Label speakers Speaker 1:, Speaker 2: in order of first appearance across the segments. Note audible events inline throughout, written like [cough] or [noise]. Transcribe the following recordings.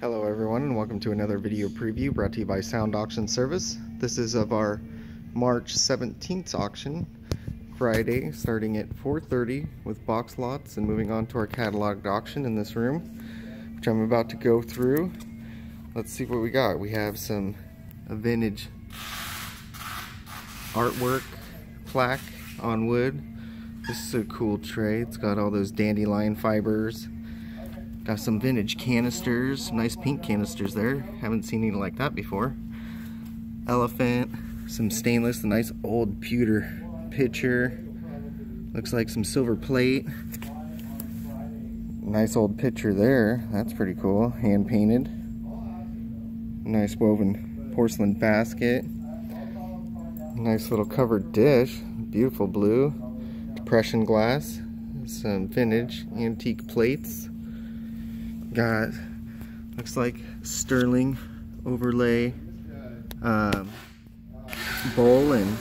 Speaker 1: Hello everyone and welcome to another video preview brought to you by Sound Auction Service. This is of our March 17th auction, Friday, starting at 4.30 with box lots and moving on to our cataloged auction in this room, which I'm about to go through. Let's see what we got. We have some vintage artwork plaque on wood. This is a cool tray. It's got all those dandelion fibers Got some vintage canisters, nice pink canisters there. Haven't seen anything like that before. Elephant, some stainless, a nice old pewter pitcher. Looks like some silver plate. Nice old pitcher there. That's pretty cool. Hand painted. Nice woven porcelain basket. Nice little covered dish. Beautiful blue. Depression glass. Some vintage antique plates. Got, looks like sterling overlay um, bowl and,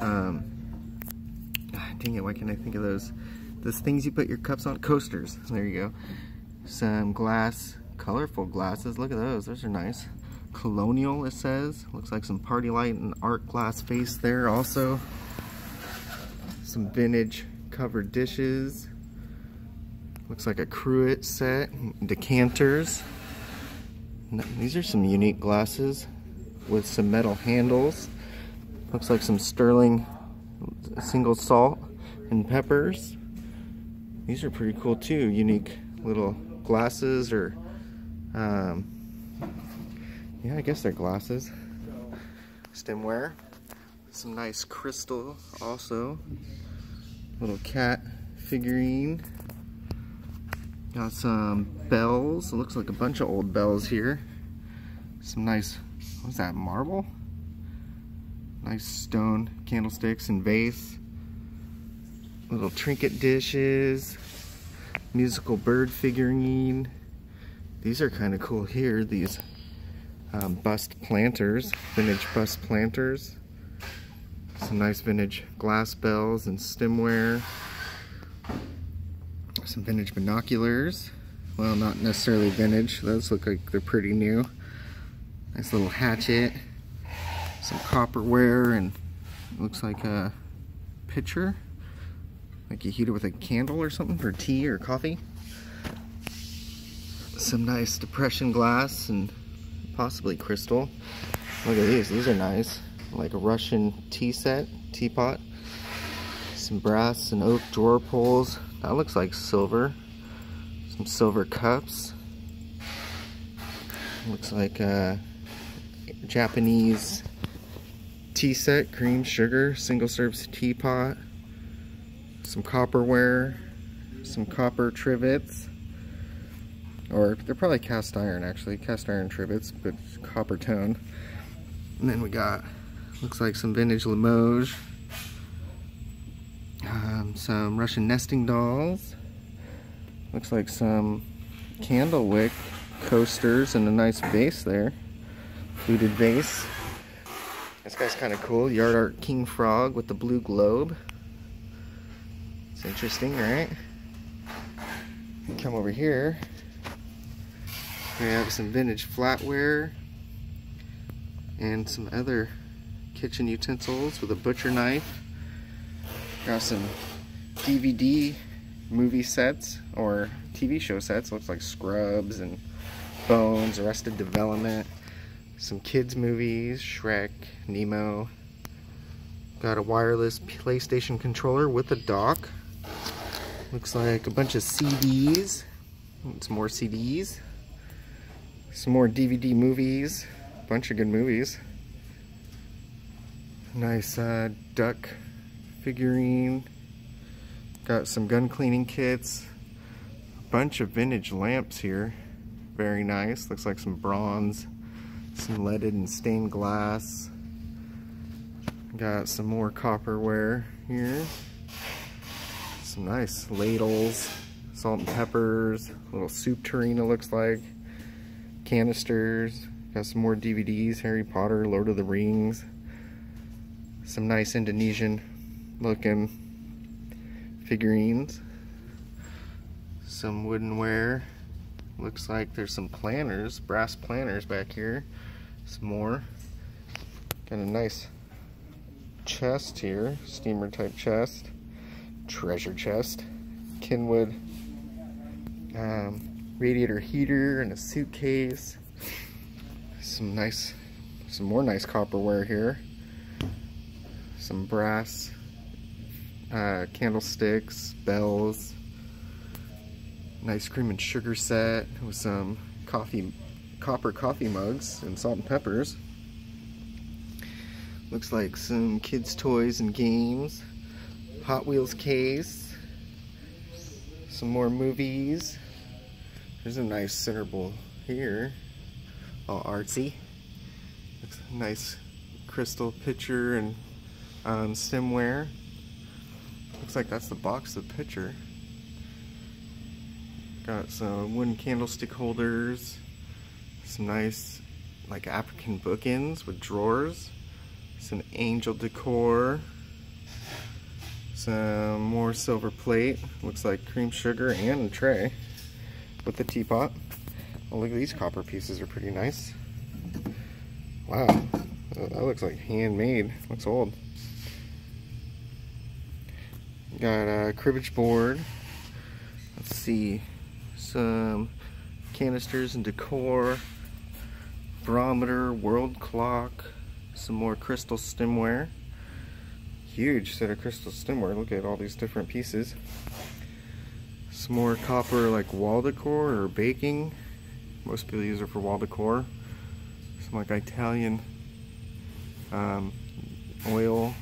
Speaker 1: um, dang it, why can't I think of those? Those things you put your cups on, coasters. There you go. Some glass, colorful glasses. Look at those, those are nice. Colonial, it says. Looks like some PartyLite and art glass face there also. Some vintage covered dishes. Looks like a cruet set, decanters. These are some unique glasses with some metal handles. Looks like some sterling single salt and peppers. These are pretty cool too. Unique little glasses or, um, yeah, I guess they're glasses. Stemware. Some nice crystal also. Little cat figurine. Got some bells. It looks like a bunch of old bells here. Some nice, what's that, marble? Nice stone candlesticks and vase. Little trinket dishes. Musical bird figurine. These are kind of cool here. These um, bust planters, vintage bust planters. Some nice vintage glass bells and stemware some vintage binoculars. Well, not necessarily vintage. Those look like they're pretty new. Nice little hatchet. Some copperware and looks like a pitcher. Like you heat it with a candle or something for tea or coffee. Some nice depression glass and possibly crystal. Look at these, these are nice. Like a Russian tea set, teapot. Some brass and oak drawer pulls. That looks like silver. Some silver cups. Looks like a Japanese tea set, cream, sugar, single serves teapot. Some copperware, some copper trivets. Or they're probably cast iron actually, cast iron trivets, but copper tone. And then we got, looks like some vintage Limoges um, some Russian nesting dolls. Looks like some candle wick coasters and a nice vase there. Fluted vase. This guy's kind of cool. Yard Art King Frog with the blue globe. It's interesting, right? Come over here. We have some vintage flatware and some other kitchen utensils with a butcher knife Got some DVD movie sets or TV show sets. Looks like Scrubs and Bones, Arrested Development. Some kids movies, Shrek, Nemo. Got a wireless PlayStation controller with a dock. Looks like a bunch of CDs. Some more CDs. Some more DVD movies. Bunch of good movies. Nice uh, duck figurine. Got some gun cleaning kits. A bunch of vintage lamps here. Very nice. Looks like some bronze, some leaded and stained glass. Got some more copperware here. Some nice ladles, salt and peppers, little soup tureen it looks like. Canisters. Got some more DVDs, Harry Potter, Lord of the Rings. Some nice Indonesian looking figurines. Some woodenware. Looks like there's some planners, brass planners back here. Some more. Got a nice chest here, steamer type chest, treasure chest, Kenwood um, radiator heater and a suitcase. Some nice, some more nice copperware here. Some brass uh, candlesticks, bells, nice cream and sugar set with some coffee, copper coffee mugs and salt and peppers. Looks like some kids' toys and games. Hot Wheels case. Some more movies. There's a nice center bowl here. All artsy. Looks nice crystal pitcher and um, stemware. Looks like that's the box of the pitcher. Got some wooden candlestick holders. Some nice like African bookends with drawers. Some angel decor. Some more silver plate. Looks like cream sugar and a tray with the teapot. Oh, look at these copper pieces are pretty nice. Wow, that looks like handmade. Looks old. Got a cribbage board. Let's see, some canisters and decor, barometer, world clock, some more crystal stemware. Huge set of crystal stemware. Look at all these different pieces. Some more copper like wall decor or baking. Most people use it for wall decor. Some like Italian um, oil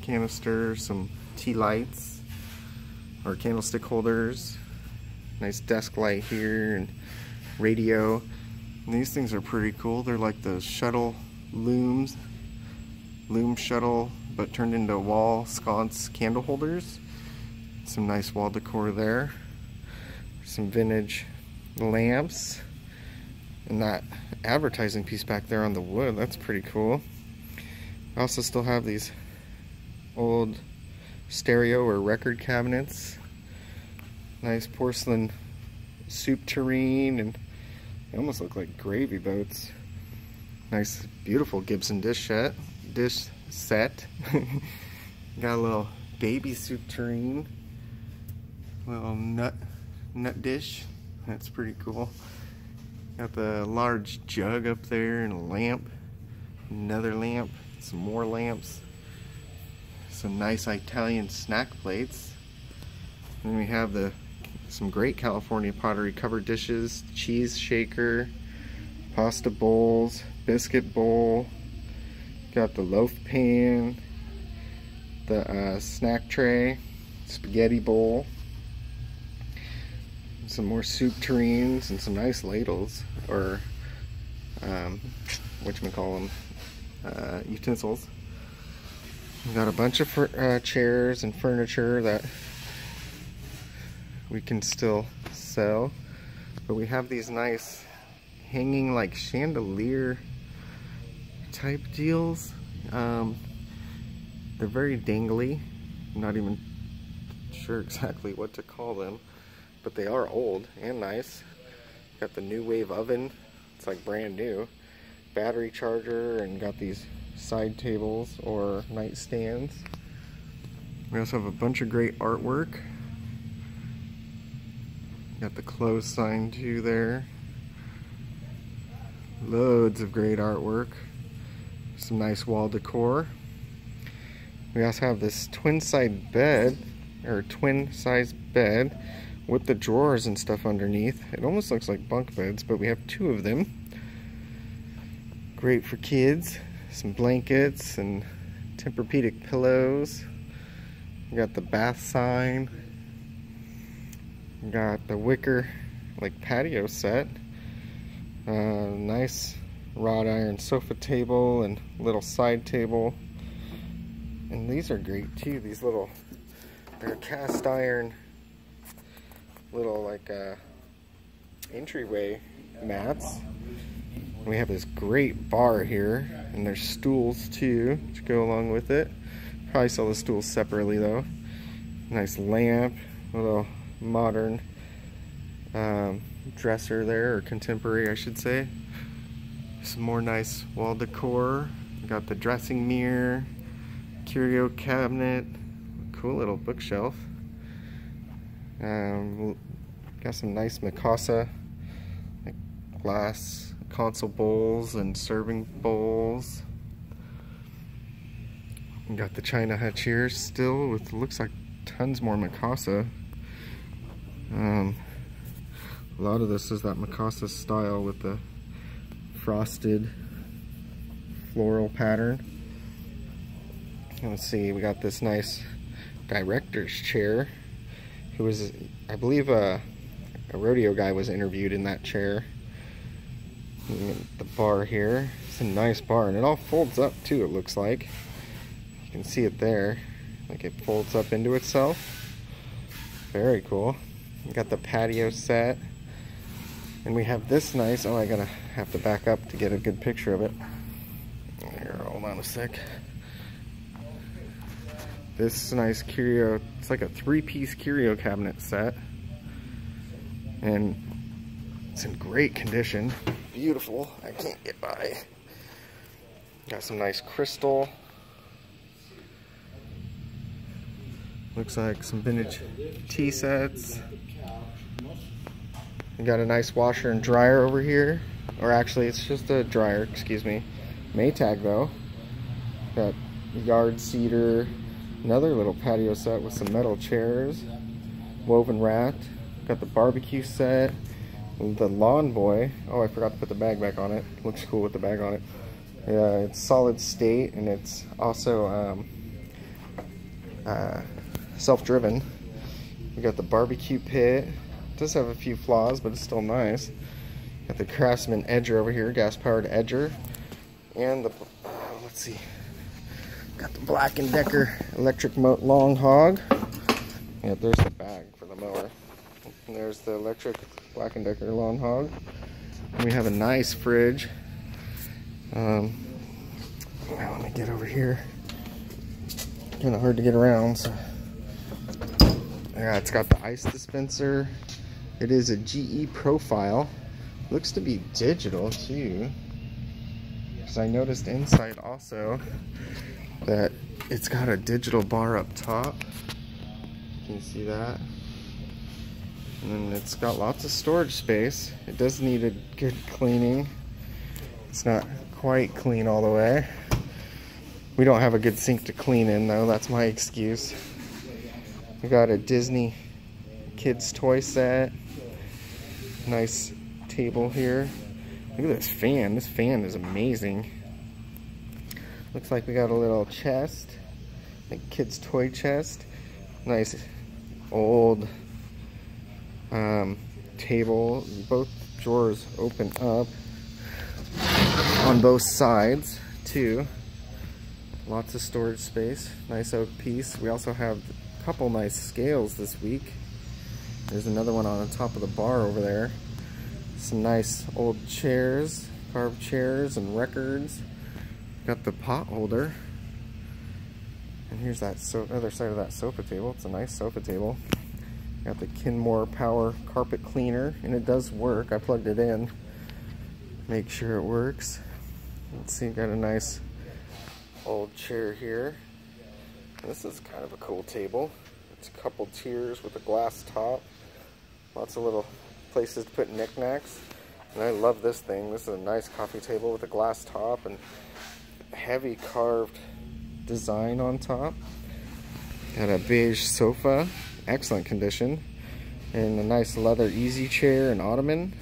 Speaker 1: canister, some tea lights or candlestick holders. Nice desk light here and radio. And these things are pretty cool. They're like the shuttle looms, loom shuttle, but turned into wall sconce candle holders. Some nice wall decor there. Some vintage lamps. And that advertising piece back there on the wood, that's pretty cool. I also still have these old stereo or record cabinets. Nice porcelain soup tureen and they almost look like gravy boats. Nice, beautiful Gibson dish set. Dish set. [laughs] Got a little baby soup tureen. Little nut nut dish. That's pretty cool. Got the large jug up there and a lamp. Another lamp. Some more lamps. Some nice Italian snack plates. And we have the some great California pottery covered dishes, cheese shaker, pasta bowls, biscuit bowl, got the loaf pan, the uh, snack tray, spaghetti bowl, some more soup tureens, and some nice ladles, or um, what you call them, uh, utensils. We got a bunch of uh, chairs and furniture that we can still sell, but we have these nice hanging like chandelier type deals. Um, they're very dangly. I'm not even sure exactly what to call them, but they are old and nice. Got the NuWave oven. It's like brand new. Battery charger and got these side tables or nightstands. We also have a bunch of great artwork. Got the close sign too there. Loads of great artwork. Some nice wall decor. We also have this twin side bed, or twin size bed with the drawers and stuff underneath. It almost looks like bunk beds, but we have two of them. Great for kids. Some blankets and Tempur-Pedic pillows. We got the bath sign. We got the wicker like patio set. Uh, nice wrought iron sofa table and little side table. And these are great too. These little, they're cast iron little like uh, entryway mats. We have this great bar here, and there's stools too to go along with it. Probably sell the stools separately though. Nice lamp, a little modern um, dresser there, or contemporary I should say. Some more nice wall decor. got the dressing mirror, curio cabinet, cool little bookshelf. Um, got some nice Mikasa glass console bowls and serving bowls. got the china hutch here still with looks like tons more Mikasa. Um, a lot of this is that Mikasa style with the frosted floral pattern. Let's see, we got this nice director's chair. Who was, I believe, a, a rodeo guy was interviewed in that chair. The bar here. It's a nice bar, and it all folds up too, it looks like. You can see it there. Like it folds up into itself. Very cool. We got the patio set. And we have this nice, oh I gotta have to back up to get a good picture of it. Here, hold on a sec. This nice curio, it's like a three-piece curio cabinet set. And it's in great condition. Beautiful, I can't get by. Got some nice crystal. Looks like some vintage tea sets. We got a nice washer and dryer over here. Or actually, it's just a dryer, excuse me. Maytag though. Got yard cedar. Another little patio set with some metal chairs. Woven rat. Got the barbecue set. The lawn boy. Oh, I forgot to put the bag back on it. Looks cool with the bag on it. Yeah, it's solid state and it's also um, uh, self-driven. We got the barbecue pit does have a few flaws, but it's still nice. Got the Craftsman Edger over here, gas-powered Edger. And the, uh, let's see, got the Black & Decker electric Lawn Hog. Yeah, there's the bag for the mower. And there's the electric Black & Decker Lawn hog. And we have a nice fridge. Um, now let me get over here. Kind of hard to get around, so. Yeah, it's got the ice dispenser, it is a GE profile. Looks to be digital too. Because I noticed inside also that it's got a digital bar up top. You Can see that? And then it's got lots of storage space. It does need a good cleaning. It's not quite clean all the way. We don't have a good sink to clean in though, that's my excuse. We got a Disney kids toy set. Nice table here. Look at this fan. This fan is amazing. Looks like we got a little chest. A kid's toy chest. Nice old um, table. Both drawers open up on both sides too. Lots of storage space. Nice oak piece. We also have a couple nice scales this week. There's another one on the top of the bar over there. Some nice old chairs, carved chairs and records. Got the pot holder. And here's that so other side of that sofa table. It's a nice sofa table. Got the Kenmore Power carpet cleaner, and it does work. I plugged it in. Make sure it works. Let's see, got a nice old chair here. This is kind of a cool table. It's a couple tiers with a glass top. Lots of little places to put knickknacks. And I love this thing. This is a nice coffee table with a glass top and heavy carved design on top. Got a beige sofa, excellent condition. And a nice leather easy chair and ottoman.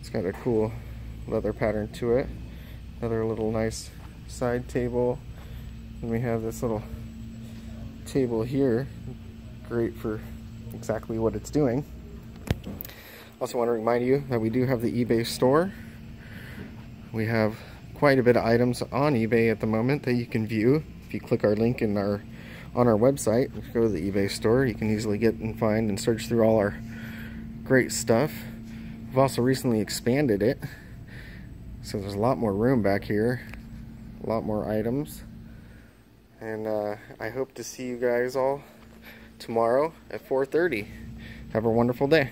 Speaker 1: It's got a cool leather pattern to it. Another little nice side table. And we have this little table here. Great for exactly what it's doing. Also want to remind you that we do have the eBay store. We have quite a bit of items on eBay at the moment that you can view. If you click our link in our on our website, go to the eBay store, you can easily get and find and search through all our great stuff. We've also recently expanded it. So there's a lot more room back here. A lot more items. And uh, I hope to see you guys all tomorrow at 4.30. Have a wonderful day.